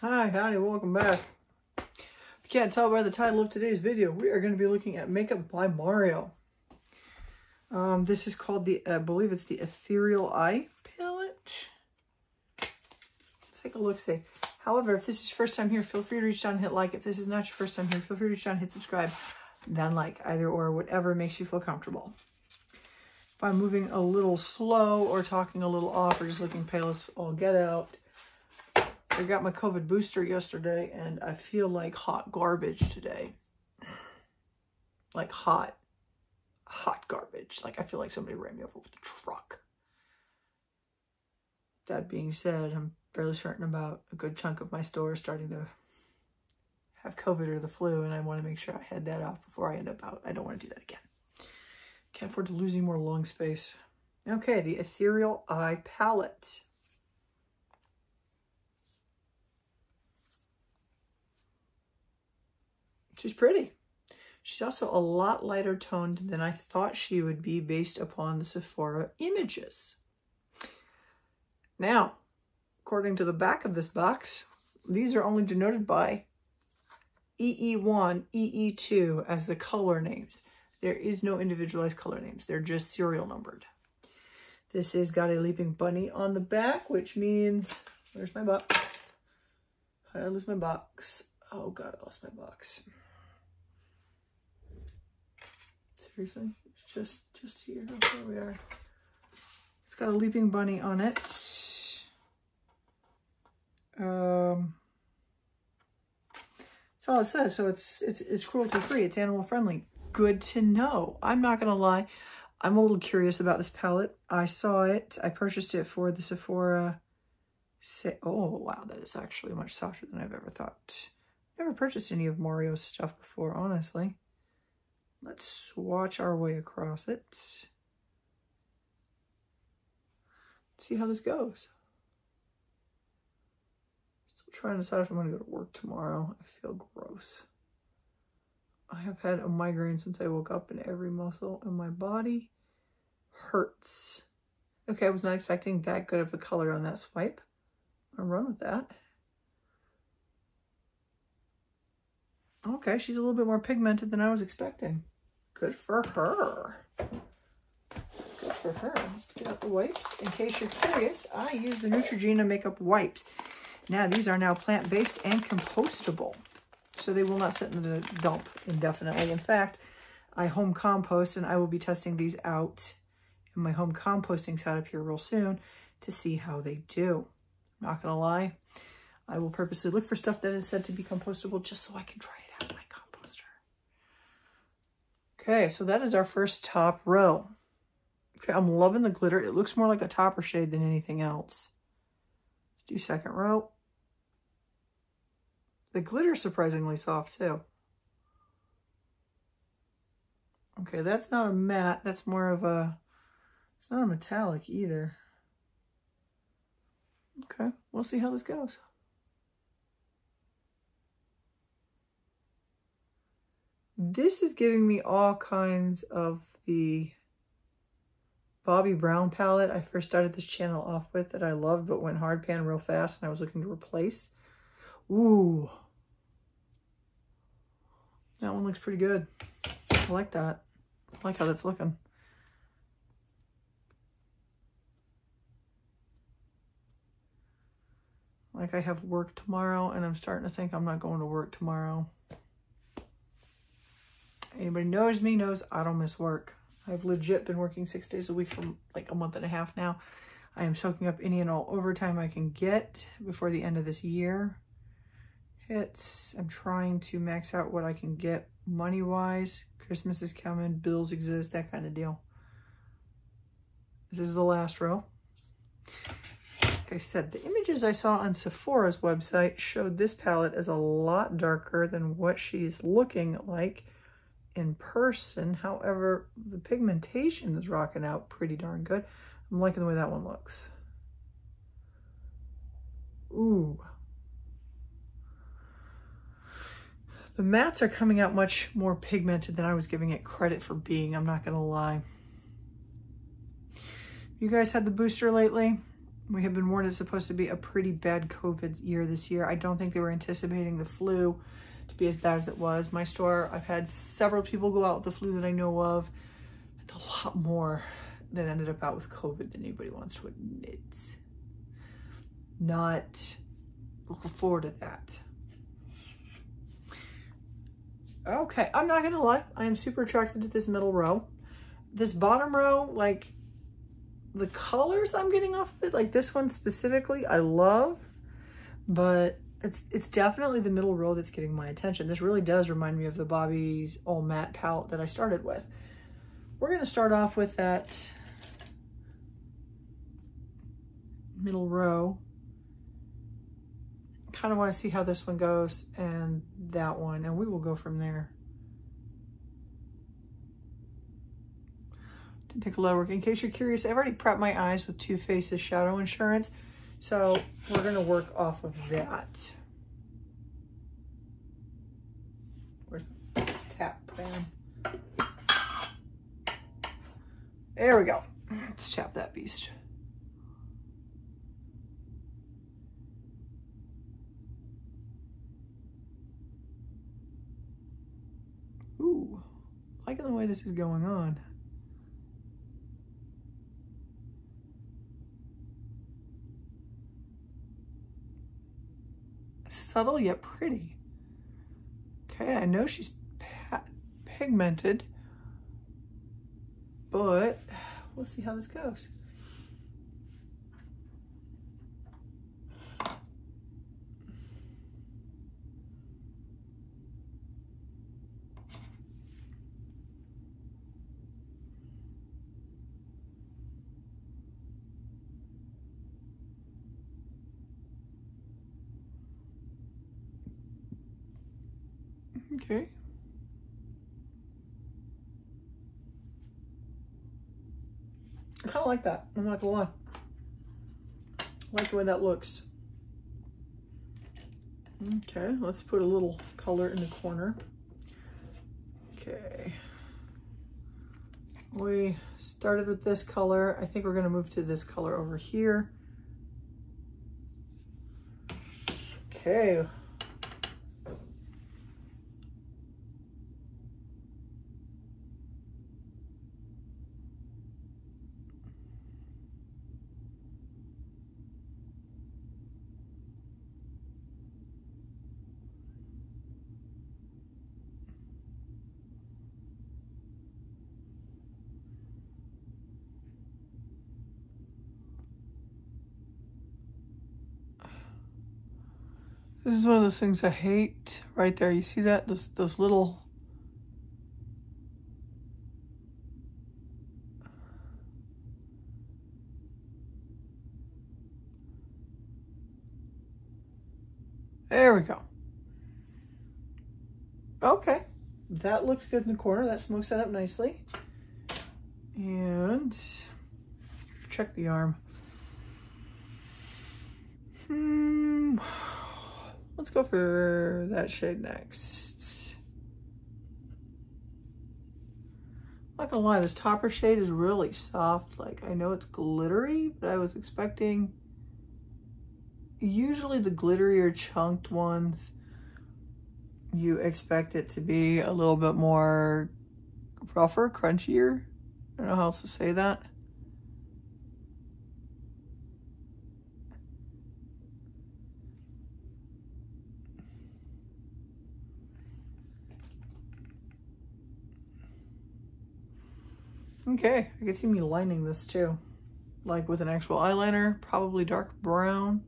Hi, howdy, welcome back. If you can't tell by the title of today's video, we are going to be looking at makeup by Mario. Um, this is called the, I believe it's the Ethereal Eye palette. Let's take a look, see. However, if this is your first time here, feel free to reach down and hit like. If this is not your first time here, feel free to reach down and hit subscribe. Then like, either or, whatever makes you feel comfortable. If I'm moving a little slow or talking a little off or just looking pale as all get out, I got my COVID booster yesterday and I feel like hot garbage today. Like hot, hot garbage. Like I feel like somebody ran me over with a truck. That being said, I'm fairly certain about a good chunk of my store starting to have COVID or the flu and I want to make sure I head that off before I end up out. I don't want to do that again. Can't afford to lose any more lung space. Okay, the Ethereal Eye Palette. She's pretty. She's also a lot lighter toned than I thought she would be based upon the Sephora images. Now, according to the back of this box, these are only denoted by EE1, EE2 as the color names. There is no individualized color names. They're just serial numbered. This has got a leaping bunny on the back, which means, where's my box? How did I lose my box? Oh God, I lost my box. It's just, just here. There we are. It's got a leaping bunny on it. Um, that's all it says. So it's, it's, it's cruelty free. It's animal friendly good to know. I'm not going to lie. I'm a little curious about this palette. I saw it. I purchased it for the Sephora. Say, oh, wow. That is actually much softer than I've ever thought. Never purchased any of Mario's stuff before, honestly. Let's swatch our way across it. Let's see how this goes. Still trying to decide if I'm going to go to work tomorrow. I feel gross. I have had a migraine since I woke up and every muscle in my body hurts. Okay, I was not expecting that good of a color on that swipe. I'll run with that. Okay, she's a little bit more pigmented than I was expecting. Good for her. Good for her. Let's get out the wipes. In case you're curious, I use the Neutrogena makeup wipes. Now, these are now plant-based and compostable so they will not sit in the dump indefinitely. In fact, I home compost and I will be testing these out in my home composting setup here real soon to see how they do. I'm not going to lie. I will purposely look for stuff that is said to be compostable just so I can try it out in my composter. Okay, so that is our first top row. Okay, I'm loving the glitter. It looks more like a topper shade than anything else. Let's do second row. The glitter's surprisingly soft too. Okay, that's not a matte. That's more of a, it's not a metallic either. Okay, we'll see how this goes. This is giving me all kinds of the Bobbi Brown palette I first started this channel off with that I loved but went hard pan real fast and I was looking to replace. Ooh. That one looks pretty good. I like that. I like how that's looking. Like I have work tomorrow and I'm starting to think I'm not going to work tomorrow. Anybody knows me knows I don't miss work. I've legit been working six days a week for like a month and a half now. I am soaking up any and all overtime I can get before the end of this year hits. I'm trying to max out what I can get money-wise. Christmas is coming, bills exist, that kind of deal. This is the last row. Like I said, the images I saw on Sephora's website showed this palette as a lot darker than what she's looking like in person. However, the pigmentation is rocking out pretty darn good. I'm liking the way that one looks. Ooh. The mattes are coming out much more pigmented than I was giving it credit for being, I'm not to lie. You guys had the booster lately? We have been warned it's supposed to be a pretty bad COVID year this year. I don't think they were anticipating the flu to be as bad as it was. My store, I've had several people go out with the flu that I know of, and a lot more that ended up out with COVID than anybody wants to admit. Not looking forward to that. Okay, I'm not gonna lie. I am super attracted to this middle row. This bottom row, like the colors I'm getting off of it, like this one specifically, I love, but it's it's definitely the middle row that's getting my attention. This really does remind me of the Bobbi's All Matte palette that I started with. We're gonna start off with that middle row. Kind of want to see how this one goes and that one, and we will go from there. To take a look, in case you're curious, I've already prepped my eyes with Too Faced Shadow Insurance, so we're to work off of that. Where's tap plan? There we go. Let's tap that beast. Ooh, liking the way this is going on. Subtle yet pretty. Okay, I know she's pigmented, but we'll see how this goes. Okay. I kind of like that. I'm not gonna lie. I like the way that looks. Okay, let's put a little color in the corner. Okay. We started with this color. I think we're gonna move to this color over here. Okay, This is one of those things I hate right there. You see that? Those, those little... There we go. Okay. That looks good in the corner. That smokes that up nicely. And check the arm. Let's go for that shade next. I'm not gonna lie, this topper shade is really soft. Like, I know it's glittery, but I was expecting... Usually the glitterier chunked ones, you expect it to be a little bit more rougher, crunchier. I don't know how else to say that. Okay, I can see me lining this too. Like with an actual eyeliner, probably dark brown.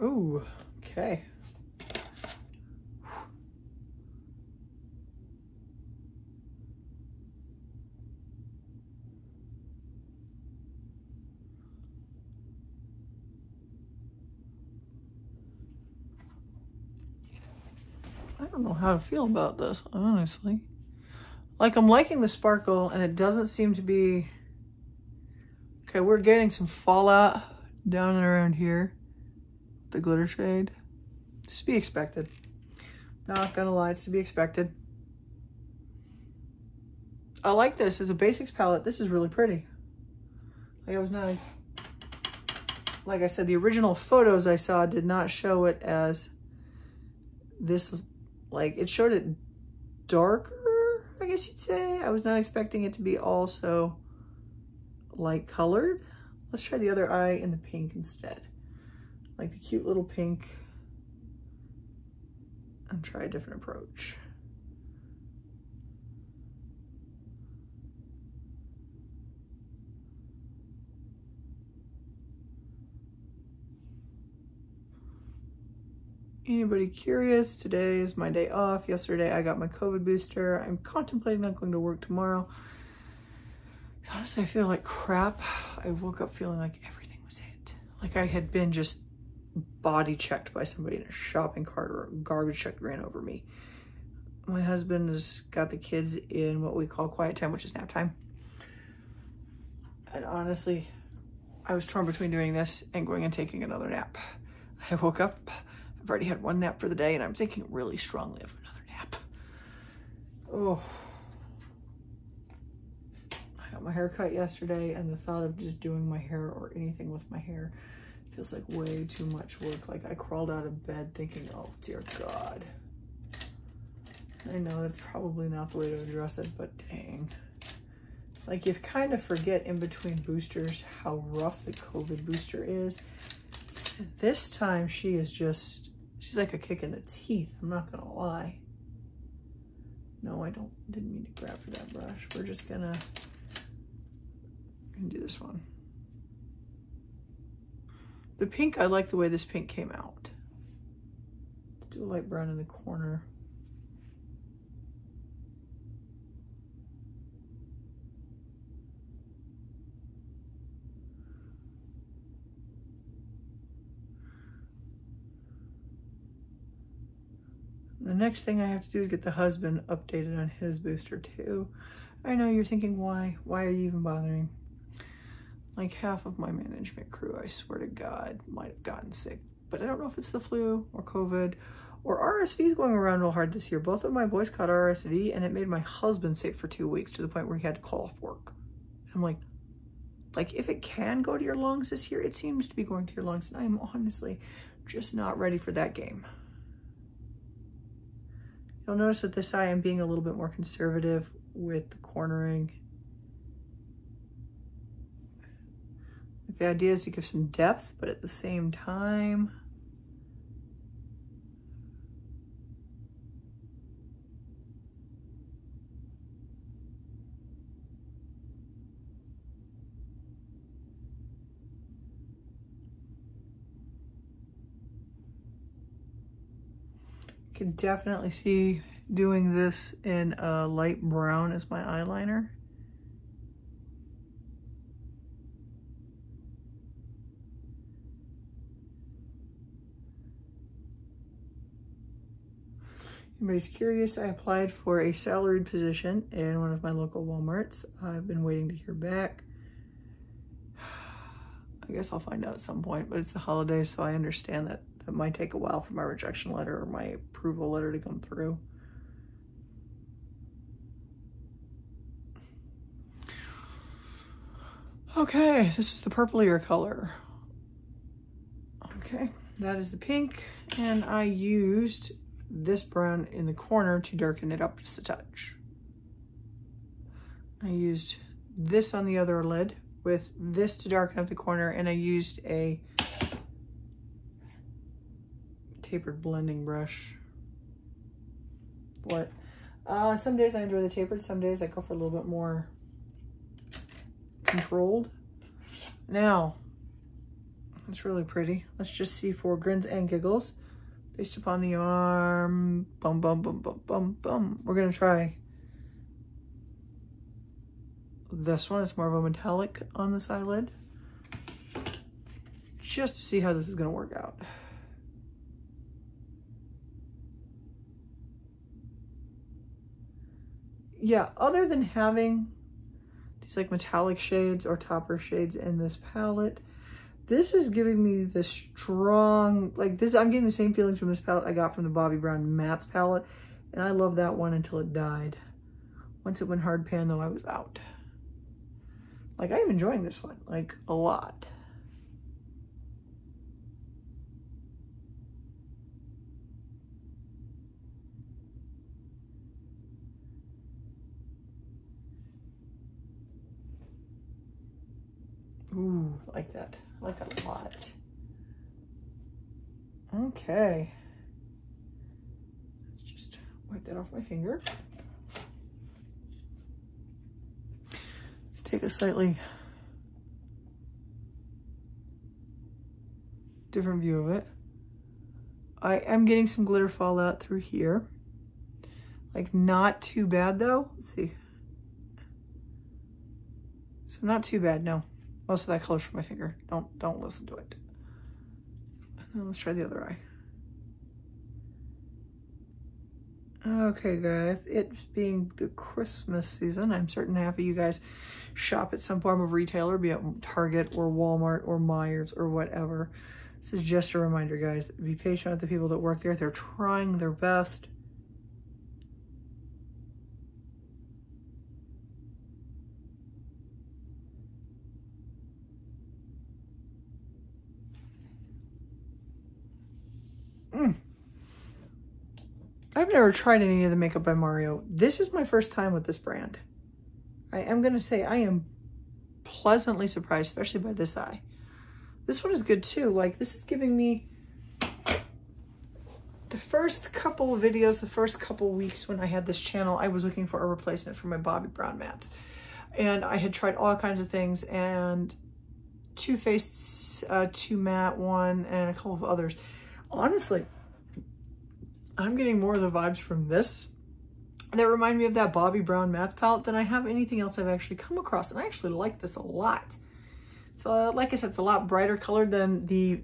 Ooh, okay. Don't know how to feel about this, honestly. Like, I'm liking the sparkle, and it doesn't seem to be Okay, we're getting some fallout down and around here. The glitter shade. It's to be expected. Not gonna lie, it's to be expected. I like this as a basics palette. This is really pretty. Like I was not, like I said, the original photos I saw did not show it as this, like it showed it darker, I guess you'd say. I was not expecting it to be also light colored. Let's try the other eye in the pink instead. Like the cute little pink and try a different approach. Anybody curious? Today is my day off. Yesterday I got my COVID booster. I'm contemplating not going to work tomorrow. Honestly, I feel like crap. I woke up feeling like everything was hit. Like I had been just body checked by somebody in a shopping cart or a garbage truck ran over me. My husband has got the kids in what we call quiet time, which is nap time. And honestly, I was torn between doing this and going and taking another nap. I woke up I've already had one nap for the day and I'm thinking really strongly of another nap. Oh. I got my hair cut yesterday and the thought of just doing my hair or anything with my hair feels like way too much work. Like I crawled out of bed thinking, oh dear God. I know that's probably not the way to address it, but dang. Like you kind of forget in between boosters how rough the COVID booster is. This time she is just She's like a kick in the teeth, I'm not gonna lie. No, I don't, didn't mean to grab for that brush. We're just gonna, gonna do this one. The pink, I like the way this pink came out. Let's do a light brown in the corner. The next thing I have to do is get the husband updated on his booster too. I know you're thinking, why? Why are you even bothering? Like half of my management crew, I swear to God, might have gotten sick. But I don't know if it's the flu or COVID or RSV is going around real hard this year. Both of my boys caught RSV and it made my husband sick for two weeks to the point where he had to call off work. I'm like, like if it can go to your lungs this year, it seems to be going to your lungs. And I am honestly just not ready for that game. You'll notice that this eye I'm being a little bit more conservative with the cornering. The idea is to give some depth, but at the same time, definitely see doing this in a light brown as my eyeliner. Anybody's curious, I applied for a salaried position in one of my local Walmarts. I've been waiting to hear back. I guess I'll find out at some point, but it's the holidays, so I understand that it might take a while for my rejection letter or my approval letter to come through. Okay, this is the purplier color. Okay, that is the pink, and I used this brown in the corner to darken it up just a touch. I used this on the other lid with this to darken up the corner, and I used a tapered blending brush. What? Uh, some days I enjoy the tapered, some days I go for a little bit more controlled. Now, it's really pretty. Let's just see for grins and giggles. Based upon the arm, bum, bum, bum, bum, bum, bum. We're gonna try this one. It's more of a metallic on this eyelid. Just to see how this is gonna work out. Yeah, other than having these like metallic shades or topper shades in this palette. This is giving me the strong, like this, I'm getting the same feelings from this palette I got from the Bobbi Brown Mattes palette. And I love that one until it died. Once it went hard pan though, I was out. Like I'm enjoying this one, like a lot. Ooh, like that. I like that a lot. Okay. Let's just wipe that off my finger. Let's take a slightly different view of it. I am getting some glitter fallout through here. Like not too bad though. Let's see. So not too bad, no. Most of that color's from my finger. Don't don't listen to it. Let's try the other eye. Okay, guys, it being the Christmas season, I'm certain half of you guys shop at some form of retailer, be it Target or Walmart or Meijers or whatever. This is just a reminder, guys. Be patient with the people that work there. They're trying their best. Mm. I've never tried any of the makeup by Mario. This is my first time with this brand. I am going to say I am pleasantly surprised, especially by this eye. This one is good too. Like this is giving me the first couple videos, the first couple weeks when I had this channel, I was looking for a replacement for my Bobbi Brown mattes. And I had tried all kinds of things and Too Faced, uh, Too Matte one, and a couple of others honestly, I'm getting more of the vibes from this that remind me of that Bobbi Brown matte palette than I have anything else I've actually come across. And I actually like this a lot. So uh, like I said, it's a lot brighter colored than the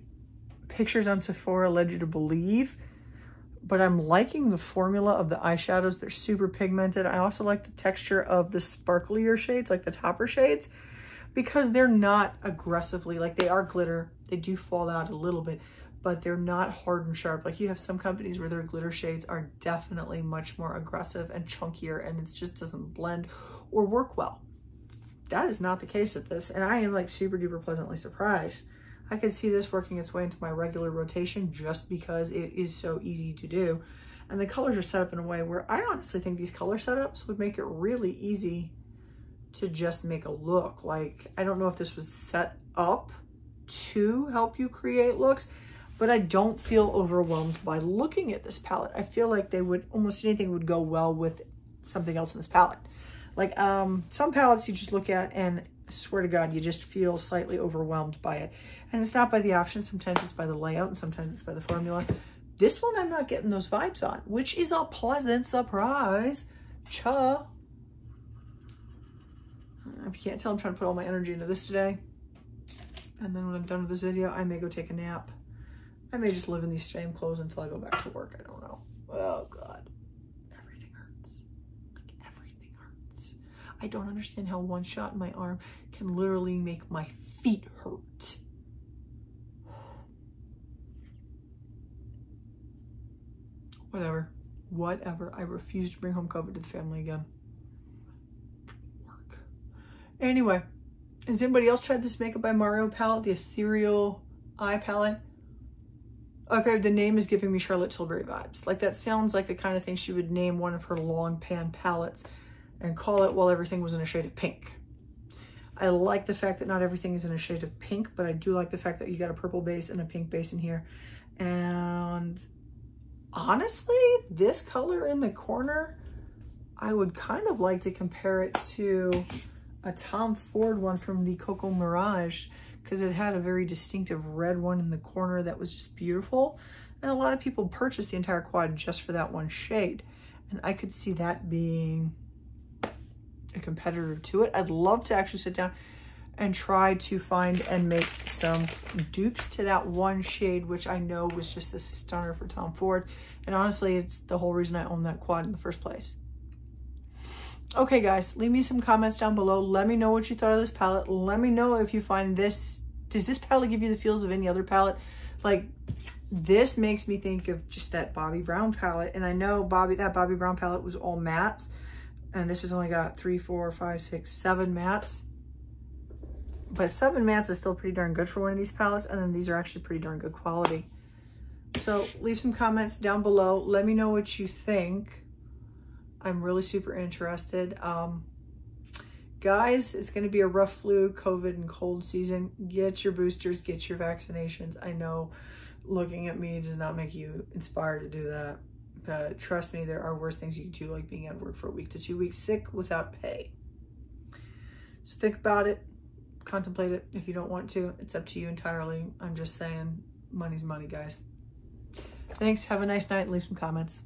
pictures on Sephora led you to believe. But I'm liking the formula of the eyeshadows. They're super pigmented. I also like the texture of the sparklier shades, like the topper shades, because they're not aggressively, like they are glitter. They do fall out a little bit, but they're not hard and sharp. Like you have some companies where their glitter shades are definitely much more aggressive and chunkier and it just doesn't blend or work well. That is not the case with this. And I am like super duper pleasantly surprised. I could see this working its way into my regular rotation just because it is so easy to do. And the colors are set up in a way where I honestly think these color setups would make it really easy to just make a look. Like, I don't know if this was set up to help you create looks but I don't feel overwhelmed by looking at this palette. I feel like they would, almost anything would go well with something else in this palette. Like um, some palettes you just look at and swear to God, you just feel slightly overwhelmed by it. And it's not by the options. Sometimes it's by the layout and sometimes it's by the formula. This one I'm not getting those vibes on, which is a pleasant surprise. Cha. If you can't tell, I'm trying to put all my energy into this today. And then when I'm done with this video, I may go take a nap. I may just live in these same clothes until I go back to work. I don't know. Oh, God. Everything hurts. Like, everything hurts. I don't understand how one shot in my arm can literally make my feet hurt. Whatever. Whatever. I refuse to bring home COVID to the family again. Work. Anyway, has anybody else tried this Makeup by Mario palette? The Ethereal Eye palette? Okay, the name is giving me Charlotte Tilbury vibes. Like that sounds like the kind of thing she would name one of her long pan palettes and call it while everything was in a shade of pink. I like the fact that not everything is in a shade of pink, but I do like the fact that you got a purple base and a pink base in here. And honestly, this color in the corner, I would kind of like to compare it to a Tom Ford one from the Cocoa Mirage because it had a very distinctive red one in the corner that was just beautiful. And a lot of people purchased the entire quad just for that one shade. And I could see that being a competitor to it. I'd love to actually sit down and try to find and make some dupes to that one shade, which I know was just a stunner for Tom Ford. And honestly, it's the whole reason I own that quad in the first place. Okay, guys, leave me some comments down below. Let me know what you thought of this palette. Let me know if you find this, does this palette give you the feels of any other palette? Like, this makes me think of just that Bobbi Brown palette. And I know Bobbi that Bobbi Brown palette was all mattes. And this has only got three, four, five, six, seven mattes. But seven mattes is still pretty darn good for one of these palettes. And then these are actually pretty darn good quality. So leave some comments down below. Let me know what you think. I'm really super interested. Um, guys, it's going to be a rough flu, COVID, and cold season. Get your boosters, get your vaccinations. I know looking at me does not make you inspired to do that. But trust me, there are worse things you can do, like being out of work for a week to two weeks sick without pay. So think about it, contemplate it. If you don't want to, it's up to you entirely. I'm just saying, money's money, guys. Thanks. Have a nice night. Leave some comments.